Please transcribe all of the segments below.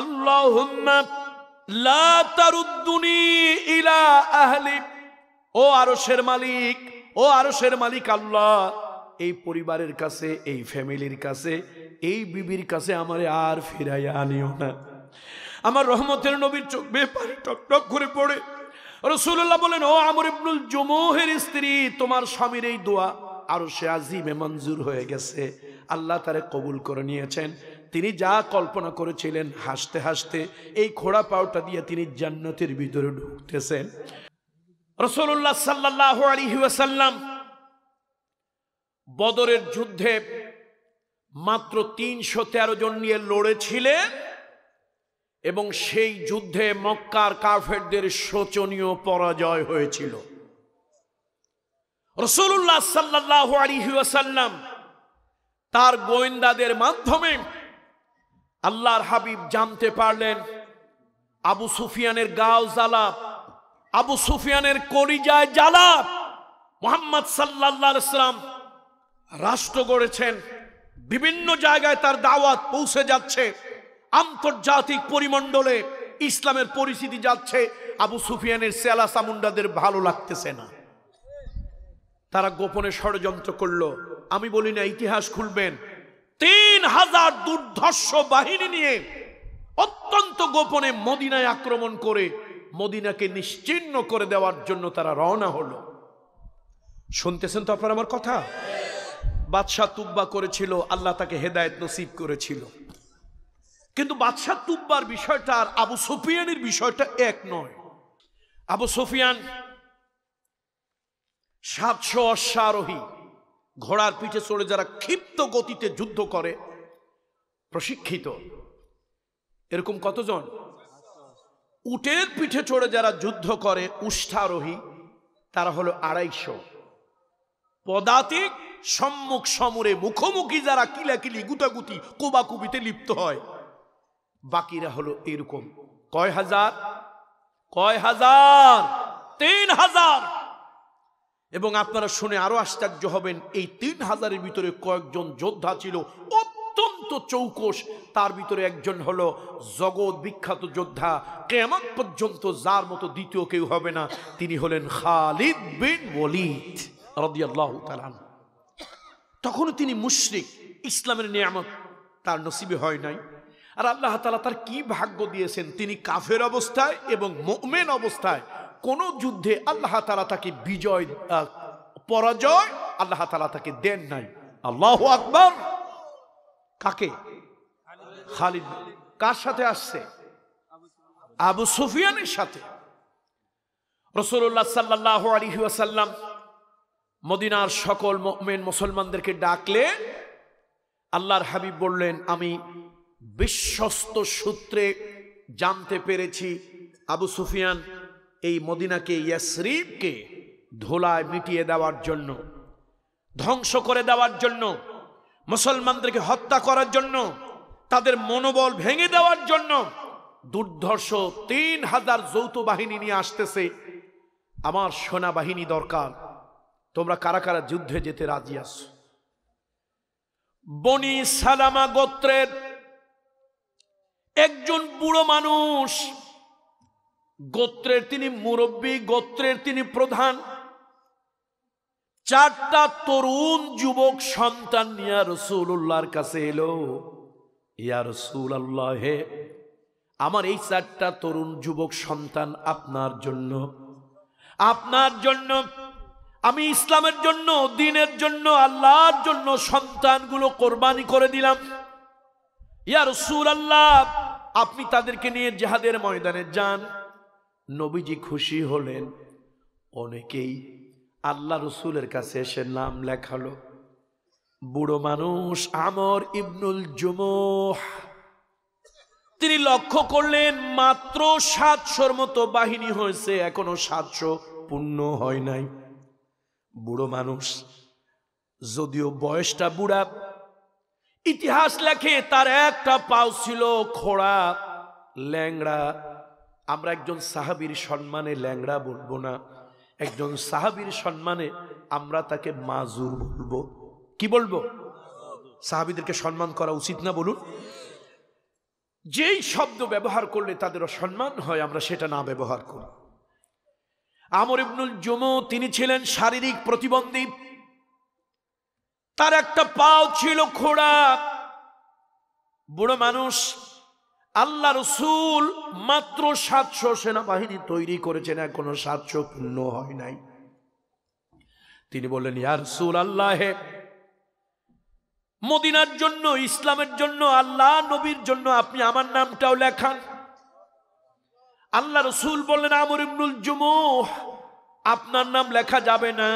আল্লাহুম্মা লা ইলা আহলি। ও আরশের মালিক, ও আরশের মালিক আল্লাহ, এই পরিবারের কাছে, এই ফ্যামিলির কাছে, এই বিবির কাছে আমারে আর ফিরাইয়া আনিও না। আমার রহমতের নবীর চোখ বেয়ে পানি টক টক করে পড়ে। রসুল্লাহ বলেন, ও আমর ইবনুল জুমুহের স্ত্রী, তোমার স্বামীর এই দোয়া আরও সে আজিমে মঞ্জুর হয়ে গেছে। আল্লাহ তারে কবুল করে নিয়েছেন। তিনি যা কল্পনা করেছিলেন, হাসতে হাসতে এই খোড়া পাউটা দিয়ে তিনি জান্নাতের ভিতরে ঢুকতেছেন। রসুল্লাহ সাল্লাহ আলহি ওয়াসাল্লাম বদরের যুদ্ধে মাত্র তিনশো তেরো জন নিয়ে লড়েছিলেন এবং সেই যুদ্ধে মক্কার কাফেরদের শোচনীয় পরাজয় হয়েছিল। রসুল্লাহ সাল্লাহ আলিহাসাল্লাম তার গোয়েন্দাদের মাধ্যমে আল্লাহর হাবিব জানতে পারলেন, আবু সুফিয়ানের গাও জ্বালা আবু সুফিয়ানের কলিজায় জ্বালা মোহাম্মদ সাল্লাহ ইসলাম রাষ্ট্র গড়েছেন, বিভিন্ন জায়গায় তার দাওয়াত পৌঁছে যাচ্ছে, আন্তর্জাতিক পরিমণ্ডলে ইসলামের পরিস্থিতি যাচ্ছে, আবু সুফিয়ানের সেলা সামুন্ডাদের ভালো লাগতেছে না। তারা গোপনে ষড়যন্ত্র করল। আমি বলি না, ইতিহাস খুলবেন তিন হাজার দুর্ধর্ষ বাহিনী নিয়ে অত্যন্ত গোপনে মদিনায় আক্রমণ করে মদিনাকে নিশ্চিন্ন করে দেওয়ার জন্য তারা রওনা হলো। শুনতেছেন তো আপনার আমার কথা? বাদশাহ তুব্বা করেছিল, আল্লাহ তাকে হেদায়ত নসিব করেছিল। কিন্তু বাদশাহ তুব্বার বিষয়টা আর আবু সুফিয়ানের বিষয়টা এক নয়। আবু সুফিয়ান সাতশো অশ্বারোহী ঘোড়ার পিঠে চড়ে যারা ক্ষিপ্ত গতিতে যুদ্ধ করে, প্রশিক্ষিত, এরকম কতজন? উটের পিঠে চড়ে যারা যুদ্ধ করে, উষ্ঠারোহী, তারা হলো আড়াইশো। পদাতিক সম্মুখ সমরে মুখোমুখি যারা কিলাকিলি, গুতাগুতি, কোবাকুবিতে লিপ্ত হয়, বাকিরা হলো এরকম। কয় হাজার? কয় হাজার? তিন হাজার! এবং আপনারা শুনে আরও আশ্চর্য হবেন, এই তিন হাজারের ভিতরে কয়েকজন যোদ্ধা ছিল, অত্যন্ত চৌকস তার ভিতরে একজন হলো জগৎ বিখ্যাত যোদ্ধা। কেমন পর্যন্ত যার মতো দ্বিতীয় কেউ হবে না, তিনি হলেন খালিদ বিন ওলিদ তাআলা তখনও তিনি মুশরিক, ইসলামের নিয়ামত তার নসিবে হয় নাই। আর আল্লাহ তালা তার কি ভাগ্য দিয়েছেন? তিনি কাফের অবস্থায় এবং মোমেন অবস্থায় কোন যুদ্ধে আল্লাহ তালা তাকে বিজয় পরাজয় আল্লাহ তালা তাকে দেন নাই। আল্লাহ আকবর। কাকে? খালিদ। কার সাথে আসছে? আবু সুফিয়ানের সাথে। রসুল্লাহ সাল্লাহ আলহি আসাল্লাম মদিনার সকল মেন মুসলমানদেরকে ডাকলে আল্লাহর হাবিব বললেন, আমি বিশ্বস্ত সূত্রে জানতে পেরেছি আবু সুফিয়ান এই মদিনাকে ইয়াসরিবকে ধোলায় মিটিয়ে দেওয়ার জন্য, ধ্বংস করে দেওয়ার জন্য, মুসলমানদেরকে হত্যা করার জন্য, তাদের মনোবল ভেঙে দেওয়ার জন্য দুর্ধর্ষ তিন হাজার যৌথ বাহিনী নিয়ে আসতেছে। আমার সেনাবাহিনী দরকার। তোমরা কারা কারা যুদ্ধে যেতে রাজি আছো? বনি সালামা গোত্রের একজন বুড়ো মানুষ গোত্রের তিনি মুরব্বী, গোত্রের তিনি প্রধান। চারটা তরুণ যুবক সন্তান নিয়ে রসুল্লাহর কাছে এলো। ইয়া রসুল আল্লাহ আমার এই চারটা তরুণ যুবক সন্তান আপনার জন্য আপনার জন্য, আমি ইসলামের জন্য, দিনের জন্য, আল্লাহর জন্য সন্তানগুলো কোরবানি করে দিলাম। ইয়া রসুল আল্লাহ আপনি তাদেরকে নিয়ে জেহাদের ময়দানে যান। নবীজি খুশি হলেন। অনেকেই আল্লাহ রসুলের কাছে এসে নাম লেখালো। বুড়ো মানুষ আমর ইবনুল জুমোহ। তিনি লক্ষ্য করলেন, মাত্র সাতশোর মতো বাহিনী হয়েছে, এখনও সাতশো পূর্ণ হয় নাই। বুড়ো মানুষ, যদিও বয়সটা বুড়া, ইতিহাস লেখে তার একটা পাও ছিল খোড়া, ল্যাংড়া আমরা একজন সাহাবির সম্মানে ল্যাংড়া বলব না। একজন সাহাবির সম্মানে আমরা তাকে মাজুর বলব কি বলব? সাহাবিদেরকে সম্মান করা উচিত না বলুন। যেই শব্দ ব্যবহার করলে তাদের অসম্মান হয়, আমরা সেটা না ব্যবহার করি। আমর ইবনুল জুমু, তিনি ছিলেন শারীরিক প্রতিবন্ধী। তার একটা পাও ছিল খোড়া। বুড়ো মানুষ আল্লাহ রসুল মাত্র সাতশো সেনাবাহিনী তৈরি করেছেন, এখনও সাতশো পূর্ণ হয় নাই। তিনি বললেন ইয়ার সুল আল্লাহ মদিনার জন্য, ইসলামের জন্য, আল্লাহ নবীর জন্য আপনি আমার নামটাও লেখান। আল্লাহ রসুল বললেন, আমর ইবনুল জুমুহ, আপনার নাম লেখা যাবে না।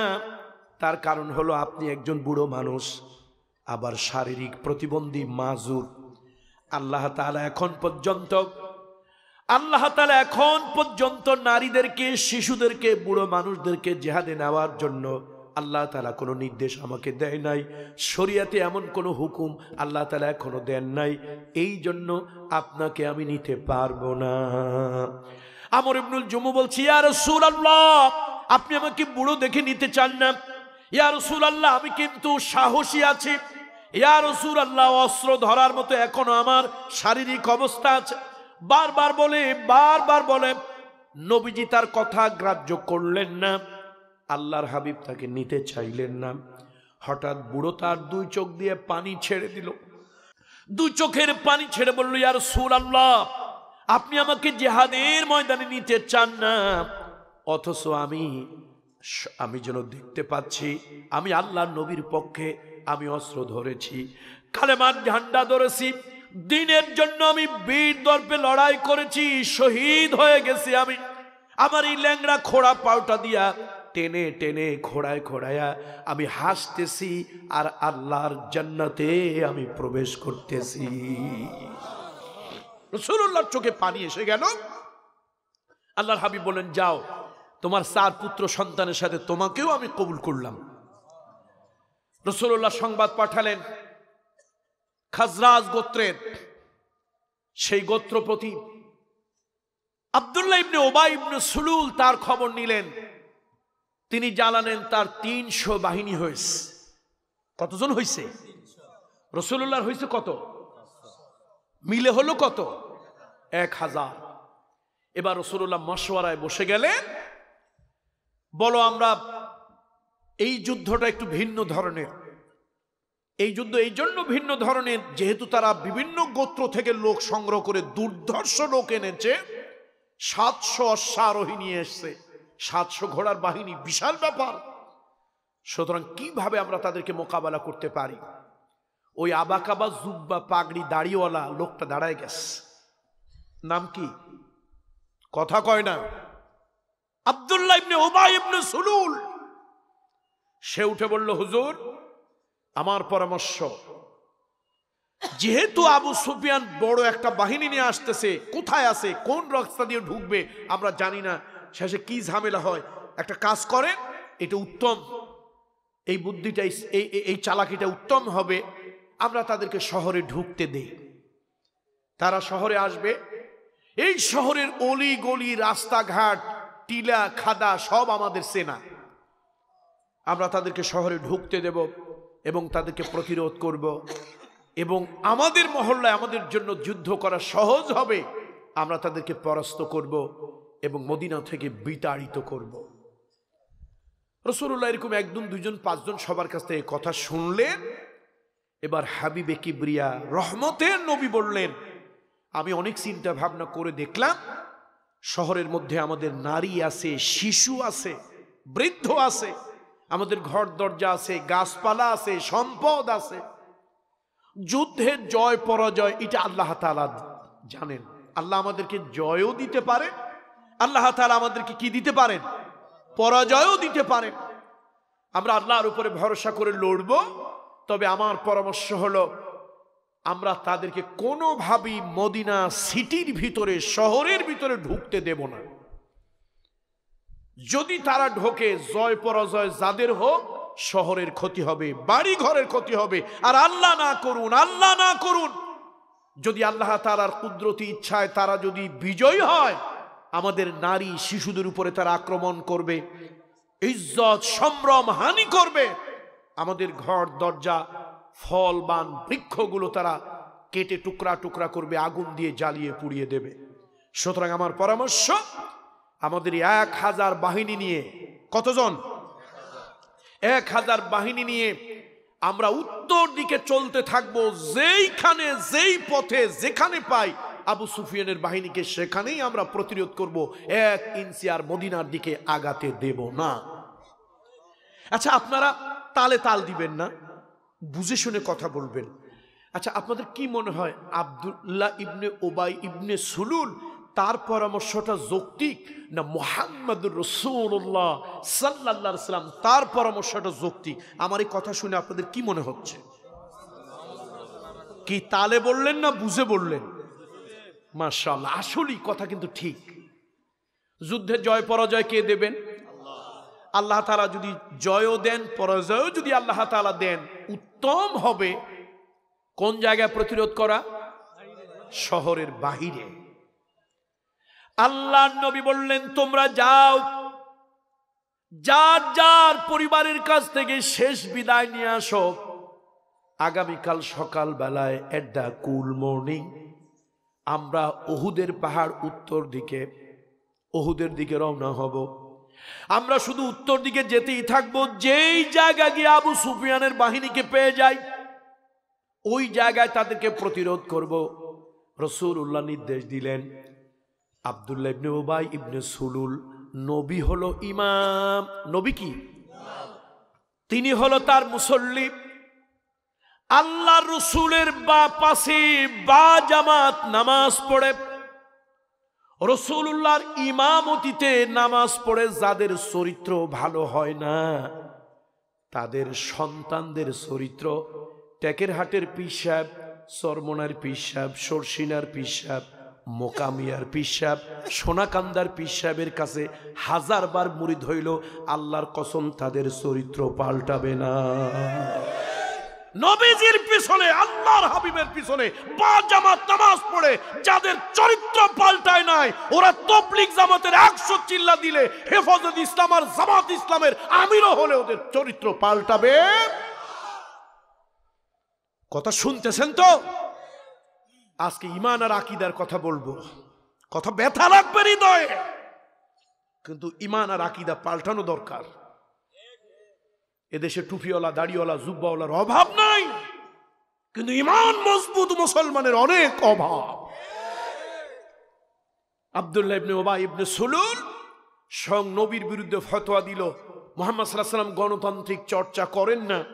তার কারণ হলো আপনি একজন বুড়ো মানুষ, আবার শারীরিক প্রতিবন্ধী, মাজুর। আল্লাহ তাআলা এখন পর্যন্ত, আল্লাহ তাআলা এখন পর্যন্ত নারীদেরকে, শিশুদেরকে, বুড়ো মানুষদেরকে জেহাদে নেওয়ার জন্য আল্লাহ তালা কোনো নির্দেশ আমাকে দেয় নাই। শরিয়াতে এমন কোনো হুকুম আল্লাহ তালা এখনও দেন নাই। এই জন্য আপনাকে আমি নিতে পারব না। আমর ইবনুল জমু বলছি আর সুর আল্লাহ আপনি আমাকে বুড়ো দেখে নিতে চান না। ইয়া রসুল আল্লাহ আমি কিন্তু সাহসী আছি। ইয়া রসুল আল্লাহ অস্ত্র ধরার মতো এখনও আমার শারীরিক অবস্থা আছে। বারবার বলে বারবার বলে, নবীজি তার কথা গ্রাহ্য করলেন না, আল্লাহর হাবিব তাকে নিতে চাইলেন না। হঠাৎ বুড়ো তার দুই চোখ দিয়ে পানি ছেড়ে দিল। দুই চোখের পানি ছেড়ে বলল ইয়ার সুর আল্লাহ আপনি আমাকে জেহাদের ময়দানে নিতে চান না, অথচ আমি আমি যেন দেখতে পাচ্ছি, আমি আল্লাহ নবীর পক্ষে আমি অস্ত্র ধরেছি। কালেমার ঝান্ডা ধরেছি। দিনের জন্য আমি বীর দর্পে লড়াই করেছি। শহীদ হয়ে গেছি আমি। আমার এই ল্যাংড়া খোড়া পাউটা দিয়া টেনে টেনে খোড়ায় খোড়ায়া আমি হাসতেছি আর আল্লাহর জান্নাতে আমি প্রবেশ করতেছি। রসুল্লাহর চোখে পানি এসে গেল। আল্লাহর হাবিব বলেন, যাও, তোমার চার পুত্র সন্তানের সাথে তোমাকেও আমি কবুল করলাম। রসুল্লাহ সংবাদ পাঠালেন, খাজরাজ গোত্রের সেই গোত্রপতি আবদুল্লাহ ইবনে ওবাই ইবনে সুলুল তার খবর নিলেন। তিনি জানালেন, তার তিনশো বাহিনী হয়েছে। কতজন হয়েছে রসুল্লাহর হয়েছে কত? মিলে হলো কত? এক হাজার। এবার রসুল্লাহ মশওয়ারায় বসে গেলেন। বলো, আমরা এই যুদ্ধটা একটু ভিন্ন ধরনের। এই যুদ্ধ এই জন্য ভিন্ন ধরনের যেহেতু তারা বিভিন্ন গোত্র থেকে লোক সংগ্রহ করে দুর্ধর্ষ লোক এনেছে, সাতশো অশ্বারোহী নিয়ে এসছে, সাতশো ঘোড়ার বাহিনী, বিশাল ব্যাপার। সুতরাং কীভাবে আমরা তাদেরকে মোকাবেলা করতে পারি? ওই আবাকাবা, জুব্বা, পাগড়ি, দাড়িওয়ালা লোকটা দাঁড়ায় গেছে। নাম কি? কথা কয় না। আবদুল্লাহ ইবনে ওবাই ইবনে সুলুল। সে উঠে বলল, হুজুর, আমার পরামর্শ। যেহেতু আবু সুফিয়ান বড় একটা বাহিনী নিয়ে আসতেছে, কোথায় আছে, কোন রাস্তা দিয়ে ঢুকবে, আমরা জানি না। শেষে কি ঝামেলা হয়? একটা কাজ করে এটা উত্তম। এই বুদ্ধিটা, এই এই চালাকিটা উত্তম হবে। আমরা তাদেরকে শহরে ঢুকতে দেই। তারা শহরে আসবে। এই শহরের অলি গলি রাস্তাঘাট, টিলা, খাদা সব আমাদের সেনা। আমরা তাদেরকে শহরে ঢুকতে দেব এবং তাদেরকে প্রতিরোধ করব। এবং আমাদের মহল্লায় আমাদের জন্য যুদ্ধ করা সহজ হবে, আমরা তাদেরকে পরাস্ত করব এবং মদিনা থেকে বিতাড়িত করব। রসুল্লাহ এরকম একজন দুজন পাঁচজন সবার কাছ থেকে কথা শুনলেন। এবার হাবিবে কিবরিয়া রহমতের নবী বললেন, আমি অনেক চিন্তা ভাবনা করে দেখলাম, শহরের মধ্যে আমাদের নারী আছে, শিশু আছে, বৃদ্ধ আছে আমাদের ঘর, দরজা আছে, গাছপালা আছে, সম্পদ আছে। যুদ্ধের জয়, পরাজয়, এটা আল্লাহ তালা জানেন। আল্লাহ আমাদেরকে জয়ও দিতে পারে আল্লাহ তালা আমাদেরকে কি দিতে পারেন? পরাজয়ও দিতে পারেন। আমরা আল্লাহর উপরে ভরসা করে লড়ব, তবে আমার পরামর্শ হলো, আমরা তাদেরকে কোনোভাবেই মদিনা সিটির ভিতরে, শহরের ভিতরে ঢুকতে দেব না। যদি তারা ঢোকে, জয় পরাজয় যাদের হোক, শহরের ক্ষতি হবে বাড়ি ঘরের ক্ষতি হবে। আর আল্লাহ না করুন, আল্লাহ না করুন। যদি আল্লাহ তালার কুদরতি ইচ্ছায় তারা যদি বিজয় হয়, আমাদের নারী শিশুদের উপরে তারা আক্রমণ করবে, ইজ্জত, সম্ভ্রম হানি করবে। আমাদের ঘর, দরজা, ফল, বান, বৃক্ষগুলো তারা কেটে টুকরা টুকরা করবে, আগুন দিয়ে জ্বালিয়ে পুড়িয়ে দেবে। সুতরাং আমার পরামর্শ আমাদের এক হাজার বাহিনী নিয়ে, কতজন? এক হাজার বাহিনী নিয়ে আমরা উত্তর দিকে চলতে থাকব, যেইখানে, যেই পথে, যেখানে পাই। আবু সুফিয়ানের বাহিনীকে সেখানেই আমরা প্রতিরোধ করব। এক ইঞ্চি আর মদিনার দিকে আগাতে দেব না। আচ্ছা আপনারা তালে তাল দিবেন না? বুঝে শুনে কথা বলবেন। আচ্ছা আপনাদের কি মনে হয় আবদুল্লাহ ইবনে ওবাই ইবনে সুলুল তার পরামর্শটা যৌক্তিক না মোহাম্মদুর রসুল্লাহ সাল্লাহ সাল্লাম তার পরামর্শটা যৌক্তিক? আমার এই কথা শুনে আপনাদের কি মনে হচ্ছে? কি তালে বললেন না বুঝে বললেন? মার্শাল্লাহ আসলেই কথা কিন্তু ঠিক। যুদ্ধে জয় পরাজয় কে দেবেন? আল্লাহ তালা যদি জয়ও দেন, পরাজয়ও যদি আল্লাহ তালা দেন, উত্তম হবে। কোন জায়গায় প্রতিরোধ করা? শহরের বাহিরে। আল্লাহ নবী বললেন, তোমরা যাও। যার যার পরিবারের কাছ থেকে শেষ বিদায় নিয়ে আসো। আগামীকাল সকাল বেলায় দ্য কুল মর্নিং আমরা ওহুদের পাহাড় উত্তর দিকে ওহুদের দিকে রওনা হব। আমরা শুধু উত্তর দিকে যেতেই থাকব। যেই জায়গা গিয়ে আবু সুফিয়ানের বাহিনীকে পেয়ে যাই, ওই জায়গায় তাদেরকে প্রতিরোধ করব। রসুল উল্লাহ নির্দেশ দিলেন আবদুল্লাহ ইবনে ওবাই ইবনে সুলুল, নবী হলো ইমাম। নবী কি? তিনি হলো তার মুসল্লি। আল্লাহ রসুলের বা পাশে বা জামাত নামাজ পড়ে। রসুল্লাহর ইমামতিতে নামাজ পড়ে, যাদের চরিত্র ভালো হয় না, তাদের সন্তানদের চরিত্র টেকের হাটের পিসাব, সরমনার পিসাব সরসিনার পিসাব মোকামিয়ার পিসাব, সোনাকান্দার পিসাবের কাছে হাজারবার মুড়ি হইল, আল্লাহর কসম তাদের চরিত্র পাল্টাবে না। নবীজির পিছনে, আল্লাহর হাবিবের পিছনে বা জামাত নামাজ পড়ে, যাদের চরিত্র পাল্টায় নাই, ওরা তবলিক জামাতের একশো চিল্লা দিলে, হেফাজত ইসলাম আর জামাত ইসলামের আমিরও হলে ওদের চরিত্র পাল্টাবে। কথা শুনতেছেন তো? আজকে ইমান আর আকিদার কথা বলব। কথা ব্যথা লাগবে হৃদয়ে। কিন্তু ইমান আর আকিদা পাল্টানো দরকার। এদেশে টুপিওয়ালা, দাড়িওয়ালা, জুব্বাওয়ালার অভাব নাই। কিন্তু ইমান মজবুত মুসলমানের অনেক অভাব। আবদুল্লাহ ইবনে ওবা ইবনে সুলুল সং নবীর বিরুদ্ধে ফতোয়া দিল, মোহাম্মদ সাল্লাম গণতান্ত্রিক চর্চা করেন না।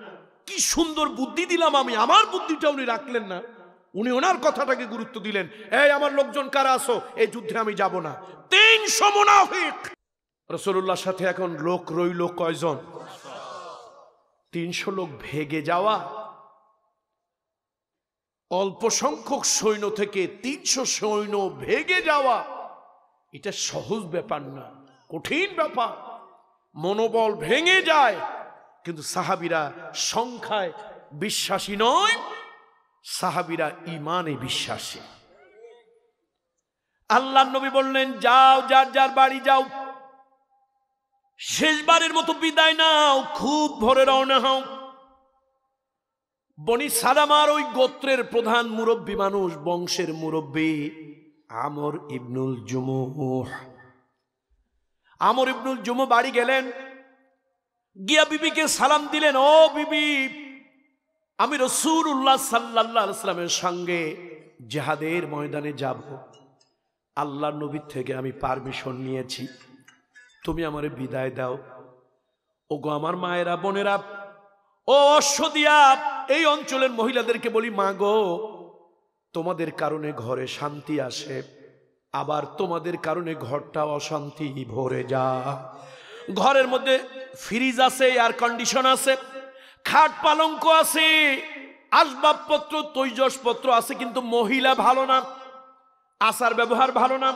কি সুন্দর বুদ্ধি দিলাম আমি, আমার বুদ্ধিটা উনি রাখলেন না। উনি ওনার কথাটাকে গুরুত্ব দিলেন। এই আমার লোকজন কারা আসো এই যুদ্ধে আমি যাব না। তিনশো মুনাফিক! রসুল্লাহর সাথে এখন লোক রইল কয়জন? তিনশো লোক ভেগে যাওয়া। অল্প সংখ্যক সৈন্য থেকে তিনশো সৈন্য ভেগে যাওয়া। এটা সহজ ব্যাপার না, কঠিন ব্যাপার। মনোবল ভেঙে যায়, কিন্তু সাহাবিরা সংখ্যায় বিশ্বাসী নয়। সাহাবিরা ইমানে বিশ্বাসী। আল্লাহ নবী বললেন, যাও, যার যার বাড়ি যাও। শেষবারের মতো বিদায় নাও, খুব ভোরে রওনা হও। বনি সালামার ওই গোত্রের প্রধান মুরব্বী মানুষ, বংশের মুরব্বী আমর ইবনুল জুমুহ। আমর ইবনুল জুমু বাড়ি গেলেন, গিয়া বিবিকে সালাম দিলেন, ও বিবি আমি রসুর উল্লাহ সাল্লাহ ইসলামের সঙ্গে জেহাদের ময়দানে যাব। আল্লাহ নবীর থেকে আমি পারমিশন নিয়েছি। তুমি আমারে বিদায় দাও। ও গো আমার মায়েরা, বোনেরা, ও অশ্বদিয়া এই অঞ্চলের মহিলাদেরকে বলি, মা গো, তোমাদের কারণে ঘরে শান্তি আসে, আবার তোমাদের কারণে ঘরটা অশান্তি ভরে যা ঘরের মধ্যে ফ্রিজ আছে এয়ার কন্ডিশন আছে খাট পালঙ্ক আছে, আসবাবপত্র, তৈজসপত্র আছে, কিন্তু মহিলা ভালো না আসার ব্যবহার ভালো না।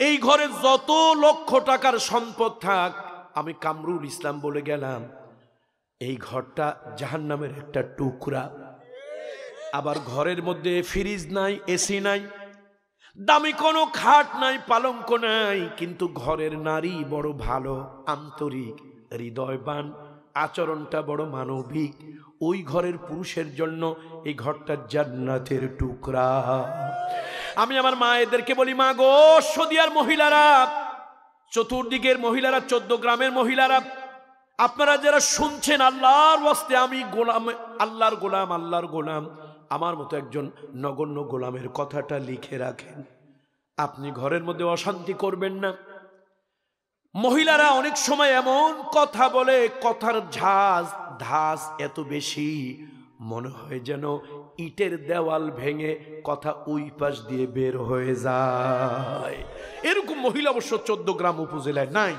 এই ঘরে যত লক্ষ টাকার সম্পদ থাক, আমি কামরুল ইসলাম বলে গেলাম, এই ঘরটা জাহান নামের একটা টুকরা। আবার ঘরের মধ্যে ফ্রিজ নাই এসি নাই, দামি কোনো খাট নাই, পালঙ্ক নাই, কিন্তু ঘরের নারী বড় ভালো, আন্তরিক, হৃদয়বান আচরণটা বড় মানবিক। ওই ঘরের পুরুষের জন্য এই ঘরটা জান্নাতের টুকরা। আমি আমার মায়েদেরকে বলি, মা গো, সদিয়ার মহিলারা, চতুর্দিকের মহিলারা, চোদ্দ গ্রামের মহিলারা, আপনারা যারা শুনছেন আল্লাহর ওয়াস্তে, আমি গোলাম, আল্লাহর গোলাম আল্লাহর গোলাম। আমার মতো একজন নগণ্য গোলামের কথাটা লিখে রাখেন। আপনি ঘরের মধ্যে অশান্তি করবেন না। মহিলারা অনেক সময় এমন কথা বলে, কথার ঝাঁজ ধাস এত বেশি। মনে হয় যেন ইটের দেওয়াল ভেঙে কথা ওই পাশ দিয়ে বের হয়ে যায়। এরকম মহিলা অবশ্য চোদ্দ গ্রাম উপজেলায় নাই।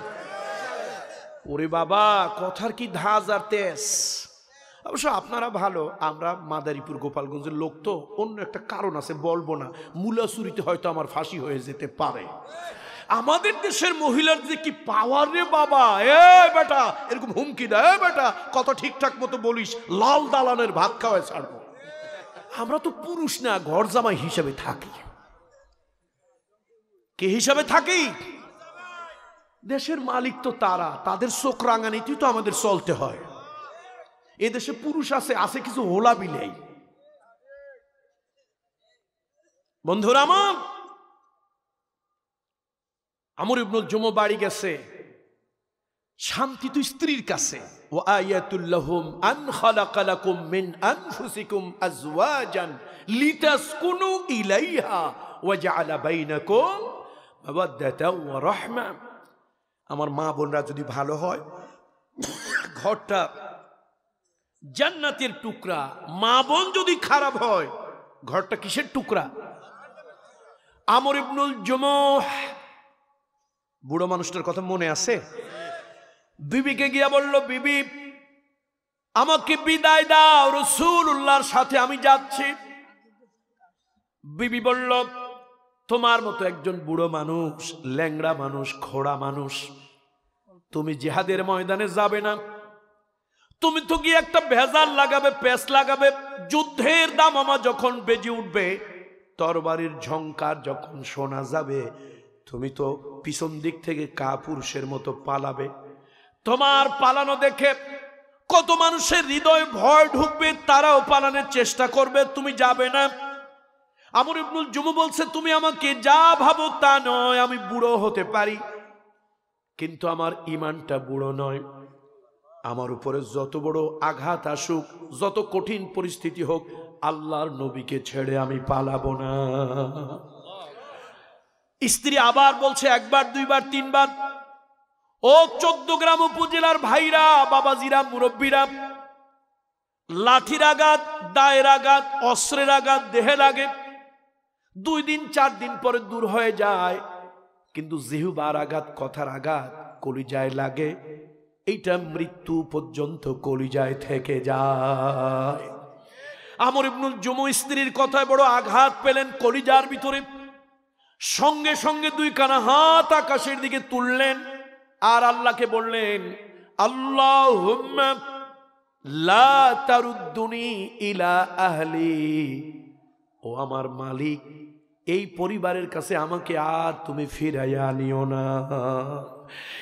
ওরে বাবা, কথার কি ধাজ আর তেজ? অবশ্য আপনারা ভালো, আমরা মাদারীপুর, গোপালগঞ্জের লোক তো। অন্য একটা কারণ আছে, বলব না। মুলাসুরিতে হয়তো আমার ফাঁসি হয়ে যেতে পারে। আমাদের দেশের মহিলার যে কি পাওয়ার রে বাবা? এ বেটা, এরকম হুমকি দেয় এ বেটা কত ঠিকঠাক মতো বলিস, লাল দালানের ভাত খাওয়ায় ছাড়বো। আমরা তো পুরুষ না, ঘর জামাই হিসেবে থাকি। কে হিসাবে থাকি? দেশের মালিক তো তারা, তাদের চোখ রাঙানিতেই তো আমাদের চলতে হয়। এ দেশে পুরুষ আছে আছে কিছু হোলা বিলেই বন্ধুরা আমার আমর ইবনুল জুমো বাড়ি গেছে। শান্তি তো স্ত্রীর কাছে। ও আয়াতুল্লাহুম আন খালাকালাকুম মিন আনফুসিকুম আজওয়াজান লিতাসকুনু ইলাইহা ওয়া জাআলা বাইনাকুম মাওয়াদ্দাতাও ওয়া রাহমা। আমার মা বোনরা যদি ভালো হয়, ঘরটা জান্নাতের টুকরা। মা বোন যদি খারাপ হয়, ঘরটা কিসের টুকরা? আমর ইবনুল জুমুহ বুড়ো মানুষটার কথা মনে আছে? বিবিকে গিয়া বলল, বিবি, আমাকে বিদায় দাও রসুল্লাহর সাথে আমি যাচ্ছি। বিবি বলল, তোমার মতো একজন বুড়ো মানুষ, ল্যাংড়া মানুষ, খোড়া মানুষ, তুমি জেহাদের ময়দানে যাবে না। তুমি তো গিয়ে একটা ভেজাল লাগাবে পেস লাগাবে। যুদ্ধের দাম আমার যখন বেজে উঠবে, তরবারির ঝঙ্কার যখন শোনা যাবে, তুমি তো পিছন দিক থেকে কা পুরুষের মতো পালাবে। তোমার পালানো দেখে কত মানুষের হৃদয় ভয় ঢুকবে, তারাও পালানোর চেষ্টা করবে, তুমি যাবে না। আমর ইবনুল জুমু বলছে, তুমি আমাকে যা ভাবো তা নয়, আমি বুড়ো হতে পারি। কিন্তু আমার ইমানটা বুড়ো নয়। আমার উপরে যত বড় আঘাত আসুক, যত কঠিন পরিস্থিতি হোক, আল্লাহর নবীকে ছেড়ে আমি পালাবো না। স্ত্রী আবার বলছে, একবার, দুইবার, তিনবার। ও চোদ্দ গ্রাম উপজেলার ভাইরা, বাবাজিরা, মুরব্বীরা লাঠির আঘাত দায়ের আঘাত অস্ত্রের আঘাত দেহে লাগে দুই দিন, চার দিন পরে দূর হয়ে যায়। কিন্তু জিহুবার আঘাত, কথার আঘাত, কলিজায় লাগে। এইটা মৃত্যু পর্যন্ত কলিজায় থেকে যায়। আমর ইবনুল জমু স্ত্রীর কথায় বড় আঘাত পেলেন কলিজার ভিতরে। সঙ্গে সঙ্গে দুই কানা হাত আকাশের দিকে তুললেন আর আল্লাহকে বললেন আল্লাহ ইলা আহলি। ও আমার মালিক, এই পরিবারের কাছে আমাকে আর তুমি ফিরাইয়া নিও না।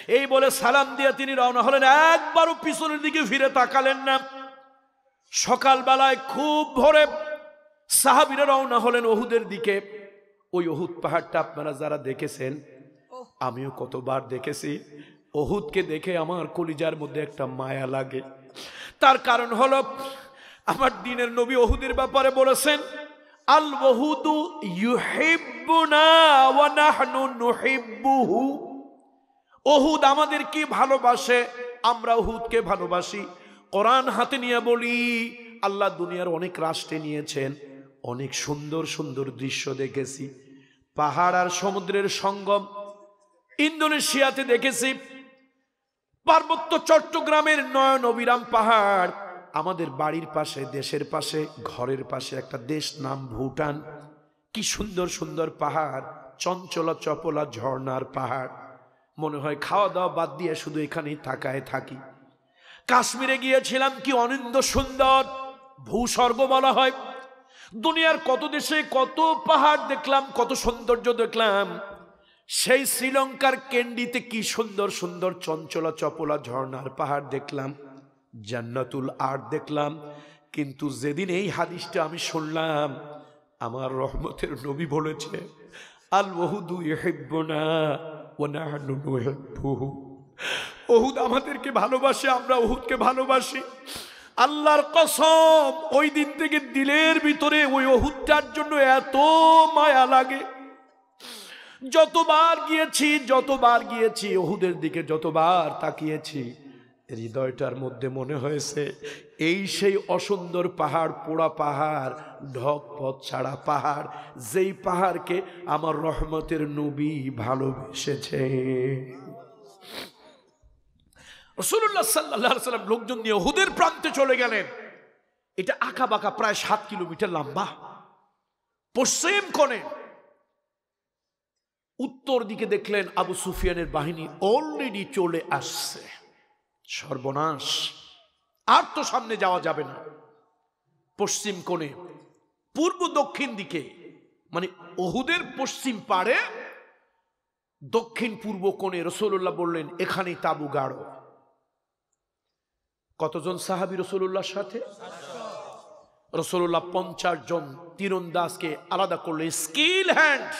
এই বলে সালাম দিয়ে তিনি রওনা হলেন, একবারও পিছনের দিকে ফিরে তাকালেন না। সকালবেলায় খুব ভোরে সাহাবিরা রওনা হলেন ওহুদের দিকে। ওই ওহুদ পাহাড়টা আপনারা যারা দেখেছেন আমিও কতবার দেখেছি। ওহুদকে দেখে আমার কলিজার মধ্যে একটা মায়া লাগে। তার কারণ হল আমার দিনের নবী অহুদের ব্যাপারে বলেছেন আল ওহুদ আমাদের কি ভালোবাসে? আমরা ওহুদকে ভালোবাসি। কোরআন হাতে নিয়ে বলি আল্লাহ দুনিয়ার অনেক রাষ্ট্রে নিয়েছেন। অনেক সুন্দর সুন্দর দৃশ্য দেখেছি। পাহাড় আর সমুদ্রের সঙ্গম ইন্দোনেশিয়াতে দেখেছি। পার্বত্য চট্টগ্রামের নয়ন অবিরাম পাহাড়, আমাদের বাড়ির পাশে, দেশের পাশে, ঘরের পাশে একটা দেশ নাম ভুটান। কি সুন্দর সুন্দর পাহাড়, চঞ্চলা চপলা ঝর্ণার পাহাড়। মনে হয় খাওয়া দাওয়া বাদ দিয়ে শুধু এখানেই থাকায় থাকি। কাশ্মীরে গিয়েছিলাম কি অনিন্দ সুন্দর, ভূস্বর্গ বলা হয়। দুনিয়ার কত দেশে কত পাহাড় দেখলাম, কত সৌন্দর্য দেখলাম। সেই শ্রীলঙ্কার কেন্ডিতে কি সুন্দর সুন্দর চঞ্চলা চপলা ঝর্ণার পাহাড় দেখলাম, জান্নাতুল আর্ট দেখলাম। কিন্তু যেদিন এই হাদিসটা আমি শুনলাম, আমার রহমতের নবী বলেছে, আল ওহুদু নাহনু নুহিব্বুহু। ওহুদ আমাদেরকে ভালোবাসে, আমরা ওহুদকে ভালোবাসি। আল্লাহর কসম, ওই দিন থেকে দিলের ভিতরে ওই ওহুদটার জন্য এত মায়া লাগে। যতবার গিয়েছি যতবার গিয়েছি, অহুদের দিকে যতবার তাকিয়েছি, হৃদয়টার মধ্যে মনে হয়েছে, এই সেই অসুন্দর পাহাড়, পোড়া পাহাড়, ঢক পথ ছাড়া পাহাড়, যেই পাহাড়কে আমার রহমতের নবী ভালোবেসেছে। রসুল্লাহ সাল্লাহ সাল্লাম লোকজন নিয়ে হুদের প্রান্তে চলে গেলেন। এটা আঁকা বাঁকা প্রায় সাত কিলোমিটার লম্বা। পশ্চিম কোণে উত্তর দিকে দেখলেন আবু সুফিয়ানের বাহিনী অলরেডি চলে আসছে। সর্বনাশ। আর তো সামনে যাওয়া যাবে না। পশ্চিম কোণে, পূর্ব দক্ষিণ দিকে মানে ওহুদের পশ্চিম পাড়ে দক্ষিণ পূর্ব কোণে রসুল্লাহ বললেন, এখানেই তাবু গাড়ো কতজন সাহাবি রসুল্লাহর সাথে? রসুল্লাহ পঞ্চাশ জন তীরন্দাজকে আলাদা করলে। স্কিল হ্যান্ড,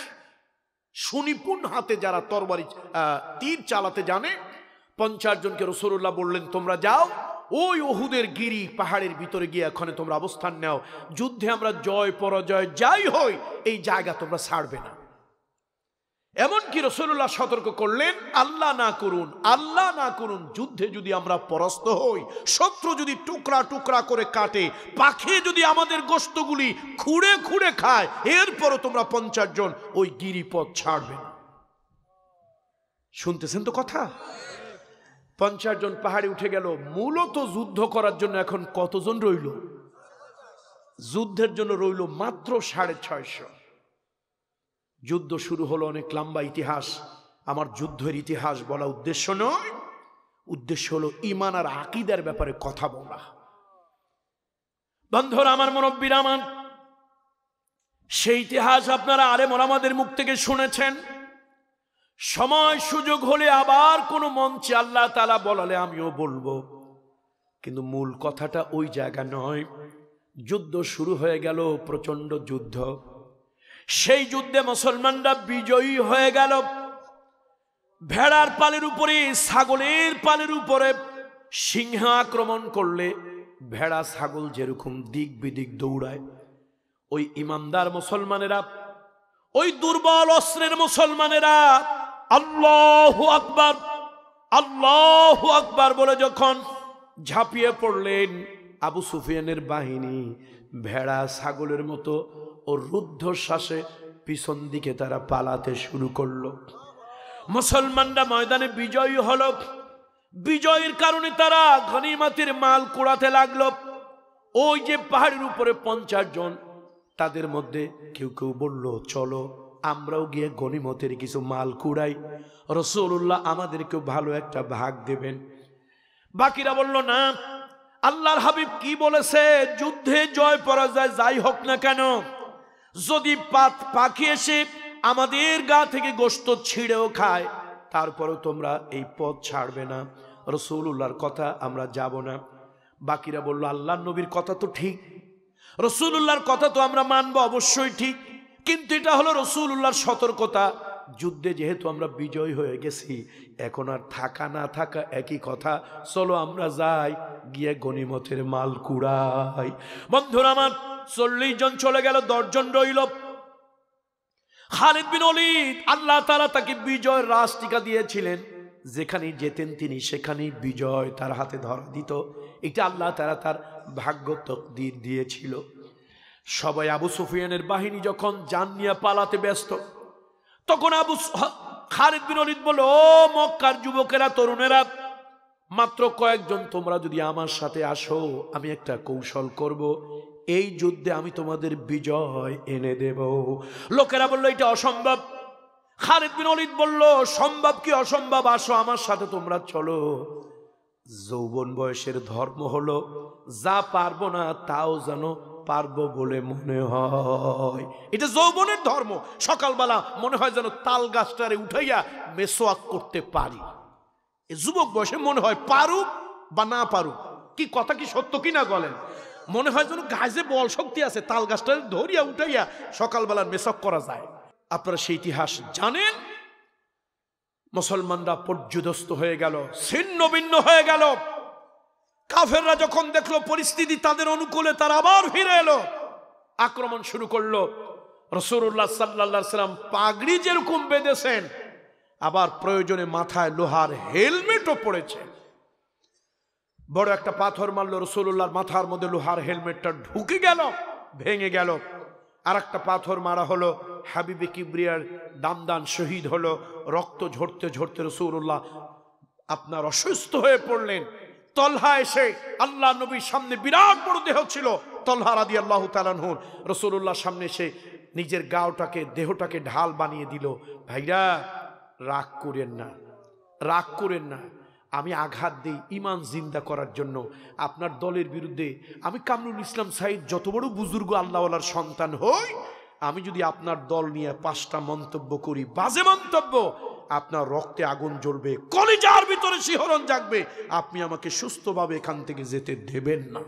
সুনিপুণ হাতে যারা তরবারি তীর চালাতে জানে, পঞ্চাশ জনকে রসুল্লাহ বললেন, তোমরা যাও, ওই ওহুদের গিরি পাহাড়ের ভিতরে গিয়ে এখানে তোমরা অবস্থান নাও। যুদ্ধে আমরা জয়, পরাজয়, যাই হই, এই জায়গা তোমরা ছাড়বে না। এমনকি রসুল্লাহ সতর্ক করলেন, আল্লাহ না করুন, আল্লাহ না করুন, যুদ্ধে যদি আমরা পরাস্ত হই, শত্রু যদি টুকরা টুকরা করে কাটে, পাখি যদি আমাদের গোস্তগুলি খুঁড়ে খুঁড়ে খায়, এরপরও তোমরা পঞ্চাশ জন ওই গিরিপথ ছাড়বে না। শুনতেছেন তো কথা? পঞ্চাশ জন পাহাড়ে উঠে গেল, মূলত যুদ্ধ করার জন্য এখন কতজন রইল? যুদ্ধের জন্য রইল মাত্র সাড়ে ছয়শো। যুদ্ধ শুরু হলো অনেক লম্বা ইতিহাস। আমার যুদ্ধের ইতিহাস বলা উদ্দেশ্য নয়। উদ্দেশ্য হলো ইমান আর আকিদার ব্যাপারে কথা বলা। বন্ধুরা, আমার মুরব্বীরা, আমার সেই ইতিহাস আপনারা আরে মোরামাদের মুখ থেকে শুনেছেন। সময় সুযোগ হলে আবার কোনো মঞ্চে আল্লাহ তালা বলালে আমিও বলব। কিন্তু মূল কথাটা ওই জায়গা নয়। যুদ্ধ শুরু হয়ে গেল প্রচণ্ড যুদ্ধ। সেই যুদ্ধে মুসলমানরা বিজয়ী হয়ে গেল। ভেড়ার পালের উপরে, ছাগলের পালের উপরে সিংহ আক্রমণ করলে ভেড়া, ছাগল যেরকম দিক বিদিক দৌড়ায়, ওই ইমানদার মুসলমানেরা, ওই দুর্বল অস্ত্রের মুসলমানেরা আল্লাহ আকবার আল্লাহ আকবার বলে যখন ঝাঁপিয়ে পড়লেন আবু সুফিয়ানের বাহিনী, ভেড়া, ছাগলের মতো ও রুদ্ধশ্বাসে পিছন দিকে তারা পালাতে শুরু করল। মুসলমানরা ময়দানে বিজয়ী হল। বিজয়ের কারণে তারা ঘনিমাতের মাল কুড়াতে লাগল। ওই যে পাহাড়ের উপরে পঞ্চাশ জন, তাদের মধ্যে কেউ কেউ বলল, চলো, আমরাও গিয়ে গনিমতের কিছু মাল কুড়াই। রসুল্লাহ আমাদেরকেও ভালো একটা ভাগ দেবেন। বাকিরা বলল, না, আল্লাহর হাবিব কি বলেছে? যুদ্ধে জয় পরাজয় যাই হোক না কেন। যদি পাখি এসে আমাদের গা থেকে গোস্ত ছিঁড়েও খায়, তারপরেও তোমরা এই পথ ছাড়বে না। রসুল্লাহর কথা আমরা যাব না। বাকিরা বলল আল্লাহ নবীর কথা তো ঠিক। রসুল্লাহর কথা তো আমরা মানব, অবশ্যই ঠিক। কিন্তু এটা হলো রসুল্লাহর সতর্কতা। যুদ্ধে যেহেতু আমরা বিজয় হয়ে গেছি, এখন আর থাকা না থাকা একই কথা। চলো আমরা যাই, গিয়ে গনিমতের মাল কুড়াই। বন্ধুরা আমার চল্লিশ জন চলে গেল দশজন রইল। খালিদ বিন অলিদ আল্লাহ তারা তাকে বিজয়ের রাজ টিকা দিয়েছিলেন। যেখানে যেতেন তিনি, সেখানেই বিজয় তার হাতে ধরা দিত। এটা আল্লাহ তারা তার ভাগ্য তকদির দিয়েছিল। সবাই আবু সুফিয়ানের বাহিনী যখন জান নিয়ে পালাতে ব্যস্ত, তখন আবু খালিদ বিন অলিদ বলে ও মক্কার যুবকেরা, তরুণেরা, মাত্র কয়েকজন তোমরা যদি আমার সাথে আসো, আমি একটা কৌশল করব। এই যুদ্ধে আমি তোমাদের বিজয় এনে দেব। লোকেরা বলল, এটা অসম্ভব। খালিদ বিন অলিদ বলল, সম্ভব কি অসম্ভব? আসো আমার সাথে, তোমরা চলো। যৌবন বয়সের ধর্ম হলো, যা পারব না, তাও যেন পারব বলে মনে হয়। এটা যৌবনের ধর্ম। সকালবেলা মনে হয় যেন তাল গাছটারে উঠাইয়া মেসোয়াক করতে পারি। যুবক বয়সে মনে হয় পারুক বা না পারুক। কি কথা কি সত্য কি না বলেন? মনে হয় যেন গাছে বল শক্তি আছে, তাল গাছটা ধরিয়া উঠাইয়া সকালবেলা মেসক করা যায়। আপনারা সেই ইতিহাস জানেন? মুসলমানরা পর্যদস্ত হয়ে গেল, ছিন্ন ভিন্ন হয়ে গেল। কাফেররা যখন দেখল পরিস্থিতি তাদের অনুকূলে, তারা আবার ফিরে এলো। আক্রমণ শুরু করল। রসুল্লাহ সাল্লা সাল্লাম পাগড়ি যেরকম বেঁধেছেন, আবার প্রয়োজনে মাথায় লোহার হেলমেটও পড়েছে বড় একটা পাথর মারলো রসুল্লাহর মাথার মধ্যে লোহার হেলমেটটা ঢুকে গেল, ভেঙে গেল। আর একটা পাথর মারা হলো, হাবিবে কিবরিয়ার দামদান শহীদ হলো, রক্ত ঝরতে ঝরতে রসুল্লাহ আপনার অসুস্থ হয়ে পড়লেন। তলহা এসে আল্লাহ নবীর সামনে বিরাট বড় দেহ ছিল, তলহা রাদি আল্লাহ তালানহুর রসুল্লাহর সামনে এসে নিজের গাওটাকে, দেহটাকে ঢাল বানিয়ে দিল, ভাইরা, রাগ করেন না, রাগ করেন না। আমি আঘাত দিই ইমান জিন্দা করার জন্য। আপনার দলের বিরুদ্ধে আমি কামরুল ইসলাম সাহিদ যত বড় বুজুর্গ আল্লাহওয়ালার সন্তান হই, আমি যদি আপনার দল নিয়ে পাঁচটা মন্তব্য করি, বাজে মন্তব্য, আপনার রক্তে আগুন জ্বলবে, কলিজার ভিতরে শিহরণ জাগবে, আপনি আমাকে সুস্থভাবে এখান থেকে যেতে দেবেন না।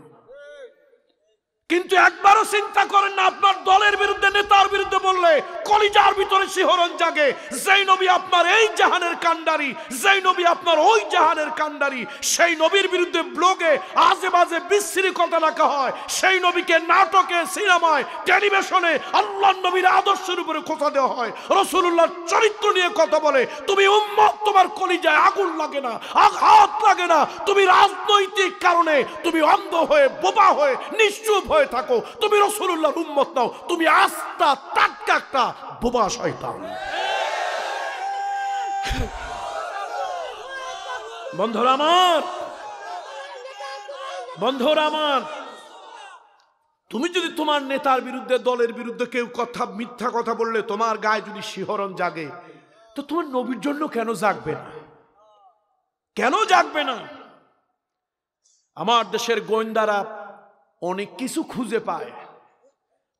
কিন্তু একবারও চিন্তা করেন না, আপনার দলের বিরুদ্ধে, নেতার বিরুদ্ধে বললে কলিজার ভিতরে শিহরণ জাগে। যেই নবী আপনার এই জাহানের কান্ডারি যেই নবী আপনার ওই জাহানের কান্ডারি সেই নবীর বিরুদ্ধে ব্লগে আজে বাজে বিশ্রী কথা রাখা হয়। সেই নবীকে নাটকে, সিনেমায়, টেলিভিশনে আল্লাহ নবীর আদর্শের উপরে কথা দেওয়া হয়। রসুল্লাহর চরিত্র নিয়ে কথা বলে, তুমি উম্মত, তোমার কলিজায় আগুন লাগে না, আঘাত লাগে না, তুমি রাজনৈতিক কারণে তুমি অন্ধ হয়ে, বোবা হয়ে, নিশ্চুপ হয়ে থাকো। তুমি রসুল্লাহর উম্মত নাও। তুমি আস্থা টাটকা একটা বোবা শয়তান। বন্ধুরা আমার বন্ধুরা আমার, তুমি যদি তোমার নেতার বিরুদ্ধে, দলের বিরুদ্ধে কেউ কথা, মিথ্যা কথা বললে, তোমার গায়ে যদি শিহরণ জাগে, তো তোমার নবীর জন্য কেন জাগবে না? কেন জাগবে না? আমার দেশের গোয়েন্দারা অনেক কিছু খুঁজে পায়।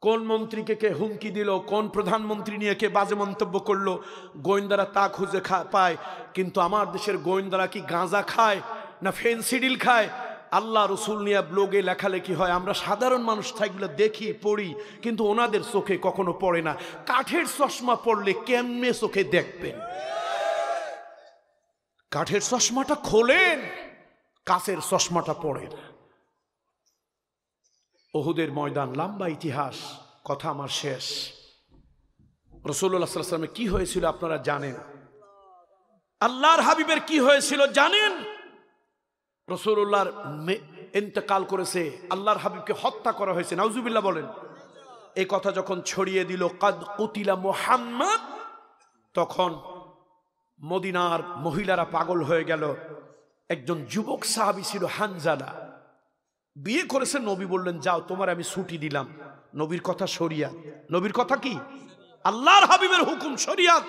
কোন মন্ত্রীকে কে হুমকি দিল, কোন প্রধানমন্ত্রী নিয়ে কে বাজে মন্তব্য করল, গোয়েন্দারা তা খুঁজে পায়। কিন্তু আমার দেশের গোয়েন্দারা কি গাঁজা খায় না ফেন্সিডিল খায়? আল্লাহ রসুল নিয়ে ব্লগে লেখালেখি হয়, আমরা সাধারণ মানুষ থাকলে দেখি, পড়ি, কিন্তু ওনাদের চোখে কখনো পড়ে না। কাঠের চশমা পড়লে কেমনে চোখে দেখবেন? কাঠের চশমাটা খোলেন, কাছের চশমাটা পড়েন। ওহুদের ময়দান, লম্বা ইতিহাস, কথা আমার শেষ। রসুল্লাহ সাল্লামে কি হয়েছিল আপনারা জানেন? আল্লাহর হাবিবের কি হয়েছিল জানেন? রসুল্লাহর ইন্তেকাল করেছে, আল্লাহর হাবিবকে হত্যা করা হয়েছে। নাউজুবিল্লাহ বলেন, এই কথা যখন ছড়িয়ে দিল, কাদ কুতিলা মোহাম্মদ তখন মদিনার মহিলারা পাগল হয়ে গেল। একজন যুবক সাহাবি ছিল হানজালা। বিয়ে করেছে নবী বললেন, যাও, তোমার আমি ছুটি দিলাম। নবীর কথা শরিয়াত। নবীর কথা কি? আল্লাহর হাবিবের হুকুম শরিয়াত।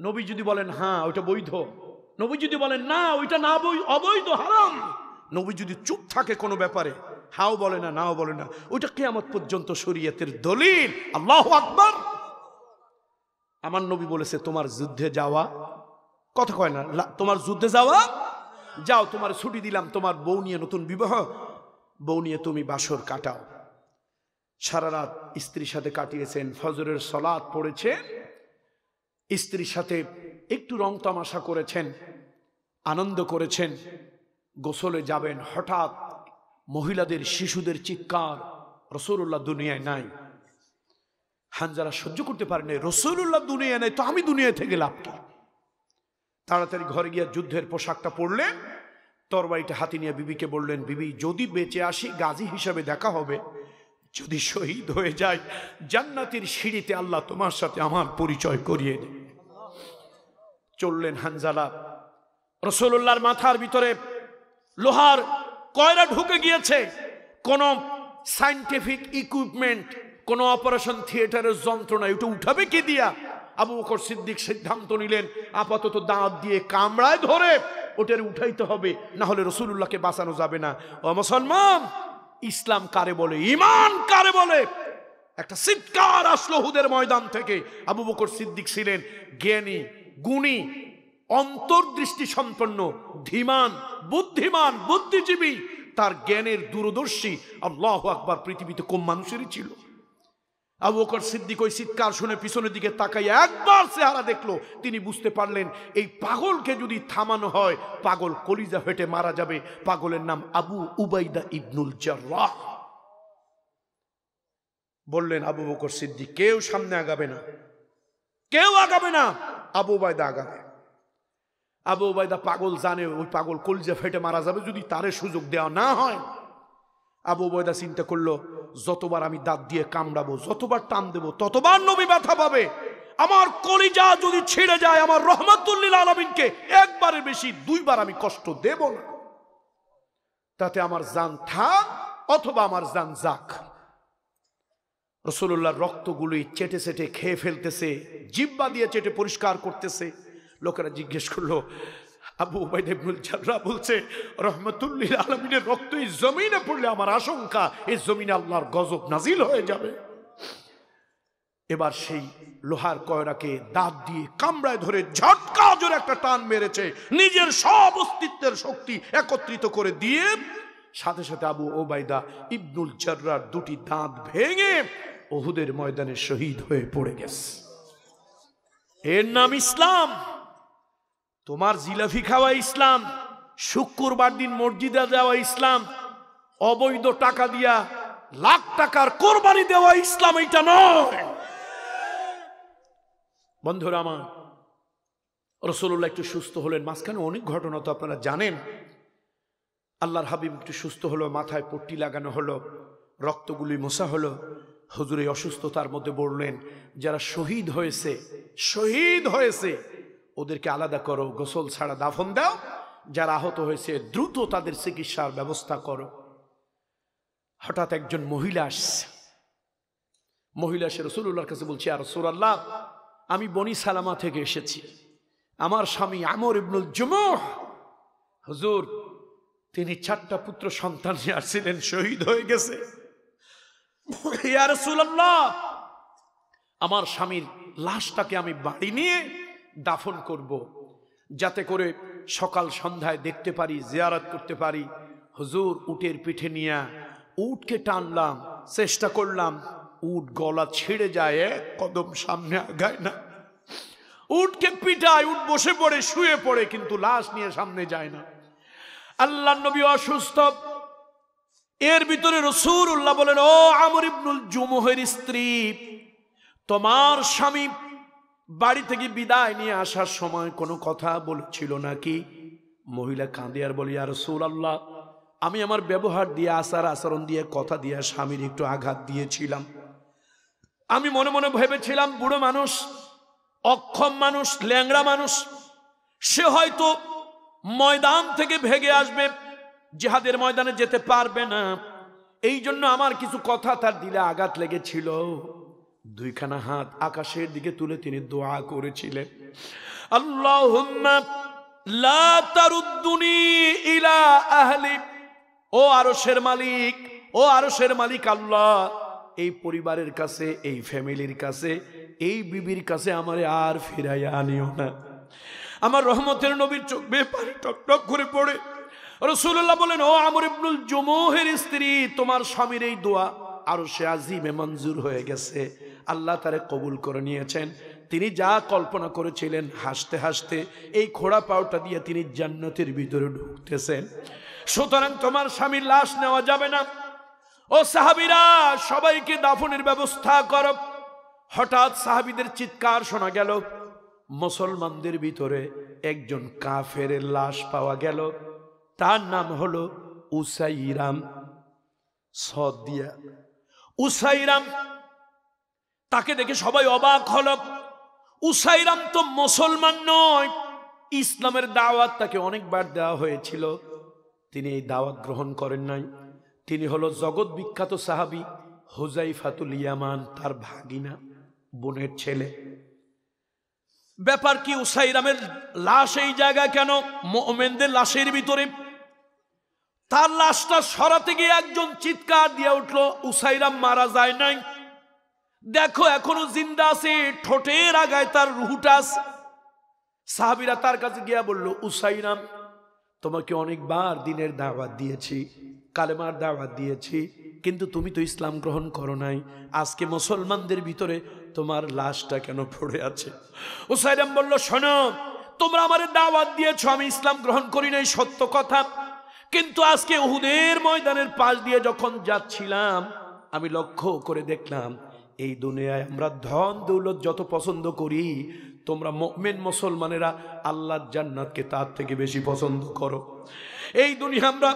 নবী যদি বলেন হ্যাঁ ওইটা বৈধ। নবী যদি বলেন, না, ওইটা না অবৈধ, হারাম। নবী যদি চুপ থাকে কোনো ব্যাপারে, হাও বলে না, নাও বলে না, ওইটা কেয়ামত পর্যন্ত শরীয়তের দলিল। আল্লাহ আকবর। আমার নবী বলেছে, তোমার যুদ্ধে যাওয়া, কথা কয় না তোমার যুদ্ধে যাওয়া যাও, তোমার ছুটি দিলাম, তোমার বউ নিয়ে নতুন বিবাহ। বউ নিয়ে তুমি বাসর কাটাও। সারা রাত স্ত্রীর সাথে কাটিয়েছেন, ফজরের সলাদ পড়েছে স্ত্রীর সাথে একটু রং তামাশা করেছেন, আনন্দ করেছেন, গোসলে যাবেন, হঠাৎ মহিলাদের, শিশুদের চিৎকার রসুল্লাহ দুনিয়ায় নাই। হানজারা সহ্য করতে পারেনি রসুল্লাহ দুনিয়ায় নাই, তো আমি দুনিয়া থেকে লাভ কি? তাড়াতাড়ি ঘরে গিয়ে যুদ্ধের পোশাকটা পরলে তরবারিটা হাতি নিয়ে বিবিকে বললেন, বিবি, যদি বেঁচে আসি, গাজী হিসাবে দেখা হবে। যদি শহীদ হয়ে যায়, জান্নাতের সিঁড়িতে আল্লাহ তোমার সাথে আমার পরিচয় করিয়ে দেবে। চললেন হানজালা। রসুল্লাহর মাথার ভিতরে লোহার কয়রা ঢুকে গিয়েছে। কোন সাইন্টিফিক ইকুইপমেন্ট, কোন অপারেশন থিয়েটারের যন্ত্রণা এটা উঠাবে কি দিয়া? আবু বকর সিদ্দিক সিদ্ধান্ত নিলেন, আপাতত দাঁত দিয়ে কামড়ায় ধরে ওটার উঠাইতে হবে না হলে রসুল্লাহকে বাঁচানো যাবে না। ও মুসলমান, ইসলাম কারে বলে? ইমান কারে বলে? একটা চিৎকার আসলো হুদের ময়দান থেকে। আবু বকর সিদ্দিক ছিলেন জ্ঞানী, গুণী, অন্তর্দৃষ্টি সম্পন্ন, ধীমান, বুদ্ধিমান, বুদ্ধিজীবী। তার জ্ঞানের দূরদর্শী আল্লাহ আকবার পৃথিবীতে কম মানুষেরই ছিল? আবু বকর সিদ্দিক ওই চিৎকার শুনে পিছনের দিকে তাকাই একবার চেহারা দেখল। তিনি বুঝতে পারলেন, এই পাগলকে যদি থামানো হয়, পাগল কলিজা ফেটে মারা যাবে। পাগলের নাম আবু উবাইদা ইবনুল জার্রাহ। বললেন আবু বকর সিদ্দিক, কেউ সামনে আগাবে না। কেউ আগাবে না, আবু উবাইদা আগাবে। আবু উবাইদা পাগল জানে, ওই পাগল কলিজা ফেটে মারা যাবে যদি তারে সুযোগ দেওয়া না হয়। আবু বয়দা চিন্তা করল, যতবার আমি দাঁত দিয়ে কামড়াবো, যতবার টান দেবো, ততবার নবী ব্যথা পাবে। আমার কলিজা যদি ছিঁড়ে যায়, আমার রহমতুল্লিল আলমিনকে একবারের বেশি, দুইবার আমি কষ্ট দেব না। তাতে আমার জান থাক অথবা আমার জান যাক। রসুল্লাহর রক্তগুলি চেটে চেটে খেয়ে ফেলতেছে, জিব্বা দিয়ে চেটে পরিষ্কার করতেছে। লোকেরা জিজ্ঞেস করল আবু উবাইদ ইবনুল জাররা বলছে, রহমতুল্লিল আলমিনের রক্ত এই জমিনে পড়লে আমার আশঙ্কা, এই জমিনে আল্লাহর গজব নাজিল হয়ে যাবে। এবার সেই লোহার কয়রাকে দাঁত দিয়ে কামড়ায় ধরে ঝটকা জোরে একটা টান মেরেছে। নিজের সব অস্তিত্বের শক্তি একত্রিত করে দিয়ে সাথে সাথে আবু ওবায়দা ইবনুল জাররার দুটি দাঁত ভেঙে ওহুদের ময়দানে শহীদ হয়ে পড়ে গেছে। এর নাম ইসলাম। তোমার জিলাফি খাওয়া ইসলাম, শুক্রবার দিন মসজিদে দেওয়া ইসলাম, অবৈধ টাকা দিয়া লাখ টাকার কোরবানি দেওয়া ইসলাম এটা নয়। বন্ধুরা আমার রসুল্লাহ একটু সুস্থ হলেন। মাঝখানে অনেক ঘটনা তো আপনারা জানেন। আল্লাহর হাবিব একটু সুস্থ হলো, মাথায় পট্টি লাগানো হলো, রক্তগুলি মোছা হলো। হুজুর অসুস্থতার মধ্যে বললেন, যারা শহীদ হয়েছে শহীদ হয়েছে ওদেরকে আলাদা করো, গোসল ছাড়া দাফন দাও। যারা আহত হয়েছে, দ্রুত তাদের চিকিৎসার ব্যবস্থা করো। হঠাৎ একজন মহিলা আসছে। মহিলা সে রসুল্লাহর কাছে বলছি আর রসুল্লাহ আমি বনি সালামা থেকে এসেছি। আমার স্বামী আমর ইবনুল জুমুহ। হুজুর, তিনি চারটা পুত্র সন্তান আসছিলেন, শহীদ হয়ে গেছে। আমার স্বামীর লাশটাকে আমি বাড়ি নিয়ে দাফন করব। যাতে করে সকাল সন্ধ্যায় দেখতে পারি, জিয়ারত করতে পারি। হুজুর উটের পিঠে নিয়ে উটকে টানলাম, চেষ্টা করলাম, উট গলা ছিঁড়ে যায়, এক কদম সামনে আগায় না। উটকে পিঠায় উট বসে পড়ে, শুয়ে পড়ে, কিন্তু লাশ নিয়ে সামনে যায় না। আল্লাহ নবী অসুস্থ। এর ভিতরে রসুর উল্লাহ বলেন, ও আমর ইবনুল জুমুহের স্ত্রী, তোমার স্বামী বাড়ি থেকে বিদায় নিয়ে আসার সময় কোনো কথা বলছিল নাকি? মহিলা কাঁদে আর বলি আর রসুল আল্লাহ আমি আমার ব্যবহার দিয়ে আসার আচরণ দিয়ে, কথা দিয়ে স্বামীর একটু আঘাত দিয়েছিলাম। আমি মনে মনে ভেবেছিলাম, বুড়ো মানুষ, অক্ষম মানুষ, ল্যাংড়া মানুষ, সে হয়তো ময়দান থেকে ভেগে আসবে, জেহাদের ময়দানে যেতে পারবে না। এই জন্য আমার কিছু কথা তার দিলে আঘাত লেগেছিল। দুইখানা হাত আকাশের দিকে তুলে তিনি দোয়া করেছিলেন। আল্লাহুম্মা লা তারুদ্দুনি ইলা আহলি ও আরশের মালিক, ও আরশের মালিক আল্লাহ, এই পরিবারের কাছে, এই ফ্যামিলির কাছে, এই বিবির কাছে আমারে আর ফিরাইয়া আনিও না। আমার রহমতের নবীর চোখ বেয়ে পানি টক টক করে পড়ে। রসুল্লাহ বলেন, ও আমর ইবনুল জমোহের স্ত্রী, তোমার স্বামীর এই দোয়া আরও সে আজিমে মঞ্জুর হয়ে গেছে। আল্লাহ তারে কবুল করে নিয়েছেন। তিনি যা কল্পনা করেছিলেন, হাসতে হাসতে এই খোড়া পাউটা দিয়ে তিনি জান্নাতের ভিতরে ঢুকতেছেন। সুতরাং তোমার স্বামীর লাশ নেওয়া যাবে না। ও সাহাবিরা, সবাইকে দাফনের ব্যবস্থা কর। হঠাৎ সাহাবিদের চিৎকার শোনা গেল। মুসলমানদের ভিতরে একজন কাফের লাশ পাওয়া গেল। তার নাম হলো উসাইরাম। সদিয়া উসাইরাম তাকে দেখে সবাই অবাক হল। উসাইরাম তো মুসলমান নয়। ইসলামের দাওয়াত তাকে অনেকবার দেওয়া হয়েছিল। তিনি এই দাওয়াত গ্রহণ করেন নাই। তিনি হলো জগৎ বিখ্যাত সাহাবি হোজাইফাতুল ইয়ামান, তার ভাগিনা, বোনের ছেলে। ব্যাপার কি উসাইরামের লাশ এই জায়গা কেন? মোমেনদের লাশের ভিতরে। তার লাশটা সরাতে গিয়ে একজন চিৎকার দিয়ে উঠল, উসাইরাম মারা যায় নাই। দেখো, এখনও জিন্দা আছে, ঠোঁটের আগায় তার রুহুটা আছে। সাহাবিরা তার কাছে গিয়া বলল, উসাইরাম, তোমাকে অনেকবার দিনের দাওয়াত দিয়েছি, কালেমার দাওয়াত দিয়েছি, কিন্তু তুমি তো ইসলাম গ্রহণ করো নাই। আজকে মুসলমানদের ভিতরে তোমার লাশটা কেন পড়ে আছে? উসাইরাম বলল, শোনো, তোমরা আমার দাওয়াত দিয়েছ, আমি ইসলাম গ্রহণ করি নাই, সত্য কথা। কিন্তু আজকে উহুদের ময়দানের পাশ দিয়ে যখন যাচ্ছিলাম, আমি লক্ষ্য করে দেখলাম এই দুনিয়ায় আমরা ধন দৌলত যত পছন্দ করি, তোমরা মেন মুসলমানেরা আল্লাহর জান্নাতকে তার থেকে বেশি পছন্দ করো। এই দুনিয়া আমরা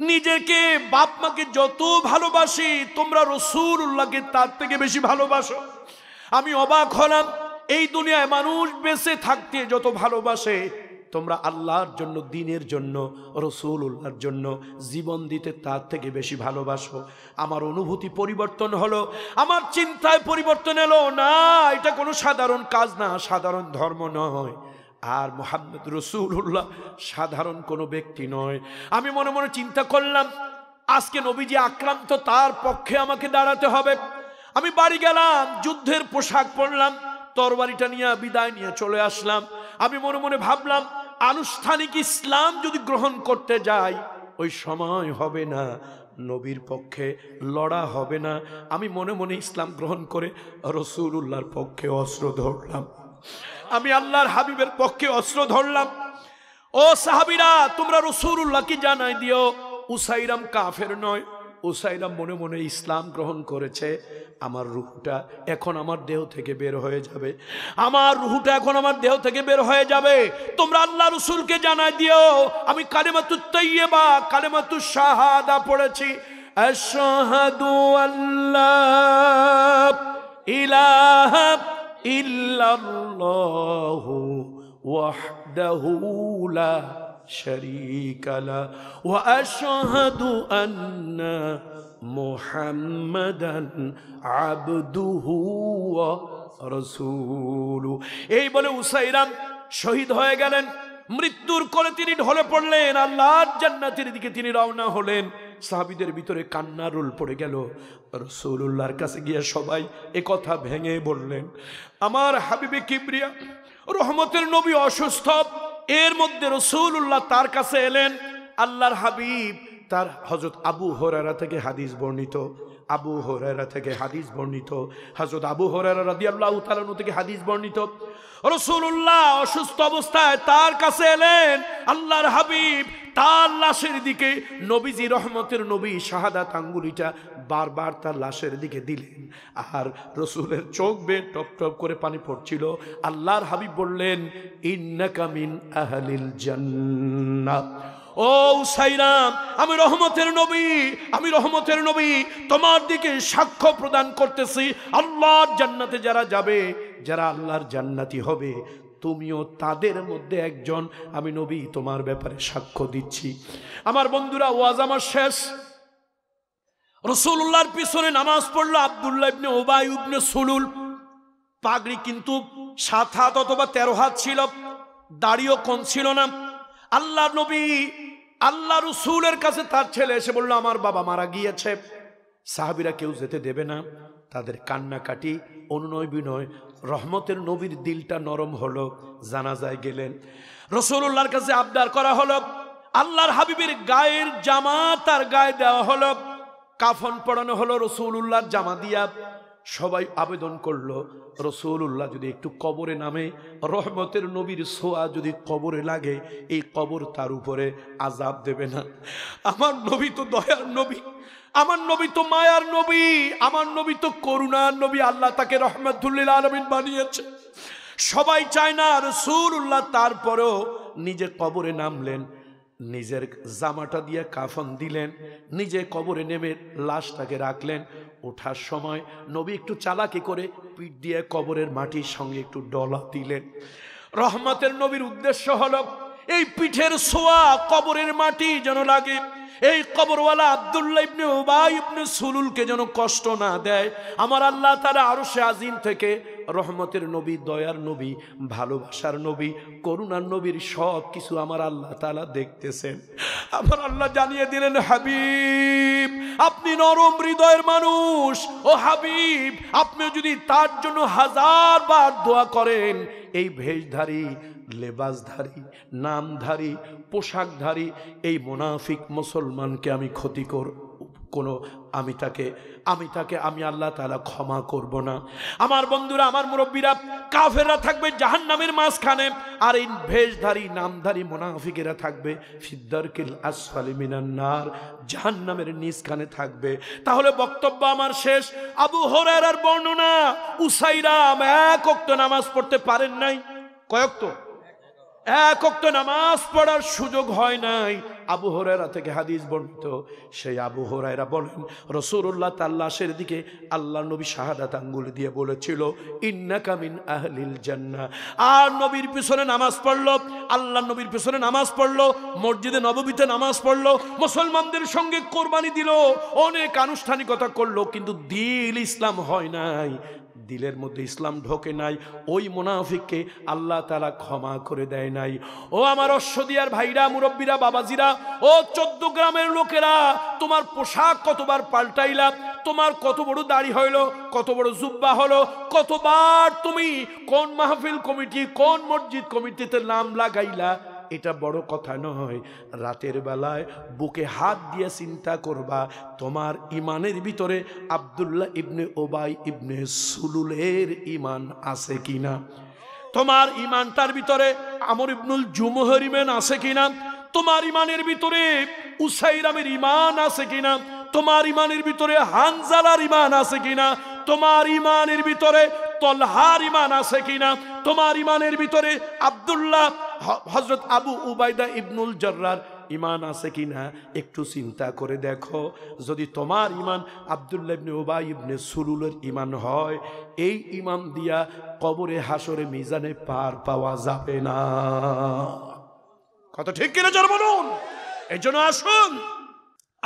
নিজেকে বাপ মাকে যত ভালোবাসি, তোমরা রসুল উল্লাহকে তার থেকে বেশি ভালোবাসো। আমি অবাক হলাম, এই দুনিয়ায় মানুষ বেঁচে থাকতে যত ভালোবাসে তোমরা আল্লাহর জন্য, দিনের জন্য রসুল উল্লাহর জন্য জীবন দিতে তার থেকে বেশি ভালোবাসো। আমার অনুভূতি পরিবর্তন হলো, আমার চিন্তায় পরিবর্তন এলো, না, এটা কোনো সাধারণ কাজ না, সাধারণ ধর্ম নয়। আর মোহাম্মদ রসুল্লাহ সাধারণ কোনো ব্যক্তি নয়। আমি মনে মনে চিন্তা করলাম, আজকে নবীজি আক্রান্ত, তার পক্ষে আমাকে দাঁড়াতে হবে। আমি বাড়ি গেলাম, যুদ্ধের পোশাক পরলাম, তরবারিটা নিয়ে বিদায় নিয়ে চলে আসলাম। আমি মনে মনে ভাবলাম, আনুষ্ঠানিক ইসলাম যদি গ্রহণ করতে যাই, ওই সময় হবে না, নবীর পক্ষে লড়া হবে না। আমি মনে মনে ইসলাম গ্রহণ করে রসুল্লাহর পক্ষে অস্ত্র ধরলাম। আমি আল্লাহর হাবিবের পক্ষে অস্ত্র ধরলাম। ও সাহাবিরা, তোমরা রসুল্লাহকে জানাই দিও, উসাইরাম কাফের নয়। উসাইরাম মনে মনে ইসলাম গ্রহণ করেছে, আমার রুহুটা এখন আমার দেহ থেকে বের হয়ে যাবে। আমার রুহুটা এখন আমার দেহ থেকে বের হয়ে যাবে। তোমরা আল্লাহ রসুলকে জানাই দিও, আমি কালেমাতু তৈবা কালেমাতু শাহাদা পড়েছি। আশহাদু আল্লাহ ইলাহা ইল্লাল্লাহু شريك له واشهد ان محمدا عبده ورسوله এই বলে উসাইরাম শহীদ হয়ে গেলেন মৃত্যুর করে তিনি ঢলে পড়লেন আল্লাহর জান্নাতের দিকে তিনি রওনা হলেন সাহাবিদের ভিতরে কান্না রোল পড়ে গেল রসুল্লাহর কাছে গিয়ে সবাই এ কথা ভেঙে বললেন আমার হাবিবে কিবরিয়া রহমতের নবী অসুস্থ এর মধ্যে রসুল্লাহ তার কাছে এলেন আল্লাহর হাবিব তার হজরত আবু হরারা থেকে হাদিস বর্ণিত, আবু হরারা থেকে হাদিস বর্ণিত হজরত আবু হরারা রাদি আল্লাহ তালানু থেকে হাদিস বর্ণিত। রসুল্লাহ অসুস্থ অবস্থায় তার কাছে এলেন, আল্লাহর হাবিব তার লাশের দিকে, নবীজি রহমতের নবী শাহাদাত আঙ্গুলিটা বারবার তার লাশের দিকে দিলেন। আর রসুলের চোখ বে টপ টপ করে পানি পড়ছিল। আল্লাহর হাবিব বললেন ইন্নাকামিন আহলিল জান্নাত ও সাইরাম আমি রহমতের নবী, আমি রহমতের নবী, তোমার দিকে সাক্ষ্য প্রদান করতেছি। আল্লাহর জান্নাতে যারা যাবে, যারা আল্লাহর জান্নাতি হবে, তুমিও তাদের মধ্যে একজন। আমি নবী, তোমার ব্যাপারে সাক্ষ্য দিচ্ছি। আমার বন্ধুরা, ওয়াজ আমার শেষ। রসুল্লাহর পিছনে নামাজ পড়ল আবদুল্লাহ ইবনে ওবাই ইবনে সুলুল। পাগড়ি কিন্তু সাত হাত অথবা তেরো হাত ছিল, দাড়িও কম ছিল না। আল্লাহ নবী আল্লাহ রসুলের কাছে তার ছেলে এসে বলল, আমার বাবা মারা গিয়েছে। সাহাবিরা কেউ যেতে দেবে না। তাদের কান্নাকাটি অনুনয় বিনয় রহমতের নবীর দিলটা নরম হলো, জানাজায় গেলেন। রসুল্লাহর কাছে আবদার করা হলো, আল্লাহর হাবিবের গায়ের জামা তার গায়ে দেওয়া হলো। কাফন পড়ানো হলো রসুল্লাহর জামা দিয়া। সবাই আবেদন করল রসুল্লাহ যদি একটু কবরে নামে, রহমতের নবীর সোয়া যদি কবরে লাগে, এই কবর তার উপরে আজাব দেবে না। আমার নবী তো দয়ার নবী, আমার নবী তো মায়ার নবী, আমার নবী তো করুণার নবী, আল্লাহ তাকে রহমতুল্লিল আলমিন বানিয়েছে। সবাই চায় না রসুল্লাহ তারপরেও নিজে কবরে নামলেন, নিজের জামাটা দিয়ে কাফন দিলেন, নিজে কবরে নেমে লাশটাকে রাখলেন ওঠার সময় নবী একটু চালাকি করে পিঠ দিয়ে কবরের মাটির সঙ্গে একটু ডলা দিলেন। রহমতের নবীর উদ্দেশ্য হলো, এই পিঠের সোয়া কবরের মাটি যেন লাগে। এই কবরওয়ালা আবদুল্লাহ ইবনে উবাই ইবনে সুলুলকে যেন কষ্ট না দেয়। আমার আল্লাহ তারা আরও সে আজিম থেকে রহমতের নবী, দয়ার নবী, ভালোবাসার নবী, করুণার নবীর সব কিছু আমার আল্লাহ তালা দেখতেছেন। আমার আল্লাহ জানিয়ে দিলেন, হাবিব, আপনি নরম হৃদয়ের মানুষ। ও হাবিব, আপনি যদি তার জন্য হাজার বার দোয়া করেন, এই ভেষধারী, লেবাসধারী, নামধারী, পোশাকধারী, এই মোনাফিক মুসলমানকে আমি ক্ষতিকর কোনো আমি তাকে আমি তাকে, আমি আল্লাহ তালা ক্ষমা করব না। আমার বন্ধুরা, আমার মুরব্বীরা, কাফেররা থাকবে জাহান নামের মাঝখানে, আর এই ভেষধারী, নামধারী মোনাফিকেরা থাকবে সিদ্দারকিল আসফালি মিনান্নার জাহান নামের নিজখানে থাকবে। তাহলে বক্তব্য আমার শেষ। আবু হরার বর্ণনা উসাইরাম এক নামাজ পড়তে পারেন নাই। কয়ক্ত এক অক্ত নামাজ পড়ার সুযোগ হয় নাই। আবু হরাইরা থেকে হাদিস বর্ণিত, সেই আবু হরাইরা বলেন রসুল্লাহ তাল্লাশের দিকে আল্লাহ নবী শাহাদাত আঙ্গুল দিয়ে বলেছিল ইন্নাকামিন আহলিল জান্না আর নবীর পিছনে নামাজ পড়ল, আল্লাহ নবীর পিছনে নামাজ পড়ল, মসজিদে নববীতে নামাজ পড়ল, মুসলমানদের সঙ্গে কোরবানি দিল, অনেক আনুষ্ঠানিকতা করল, কিন্তু দিল ইসলাম হয় নাই। দিলের মধ্যে ইসলাম ঢোকে নাই, ওই মুনাফিককে আল্লাহ তালা ক্ষমা করে দেয় নাই। ও আমার অশ্বদিয়ার ভাইরা, মুরব্বীরা, বাবাজিরা, ও চোদ্দ গ্রামের লোকেরা, তোমার পোশাক কতবার পাল্টাইলা, তোমার কত বড় দাড়ি হইল, কত বড় জুব্বা হলো, কতবার তুমি কোন মাহফিল কমিটি, কোন মসজিদ কমিটিতে নাম লাগাইলা এটা বড় কথা নয়। রাতের বেলায় বুকে হাত দিয়ে চিন্তা করবা, তোমার ইমানের ভিতরে আবদুল্লাহ ইবনে ওবাই ইবনে সুলুলের ইমান আছে কিনা? তোমার ইমানটার ভিতরে আমর ইবনুল জুমহর ইমান আছে কিনা? তোমার ইমানের ভিতরে উসাইরামের ইমান আছে কিনা? তোমার ইমানের ভিতরে হানজালার ইমান আছে কিনা? তোমার ইমানের ভিতরে তলহার ইমান আছে কিনা? তোমার ইমানের ভিতরে আবদুল্লাহ হজরত আবু উবাইদা ইবনুল জর্রার ইমান আছে কিনা একটু চিন্তা করে দেখো। যদি তোমার ইমান আবদুল্লাহ ইবনে ওবাই ইবনে সুলুলের ইমান হয়, এই ইমান দিয়া কবরে হাসরে মিজানে পার পাওয়া যাবে না। কথা ঠিক কিনা জোর বলুন? এই জন্য আসুন।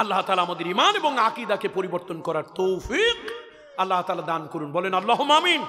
আল্লাহ তালা আমাদের ইমান এবং আকিদাকে পরিবর্তন করার তৌফিক আল্লাহ তালা দান করুন। বলেন আল্লাহ মামিন